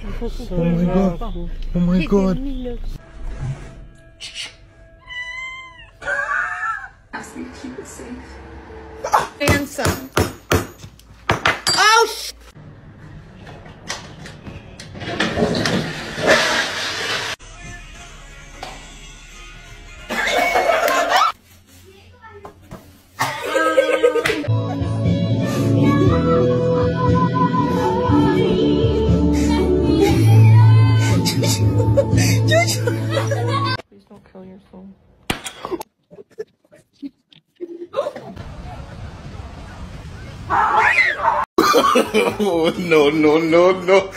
Oh my god. Oh my god. Ask me to keep it safe. Handsome. Oh, No, no, no, no.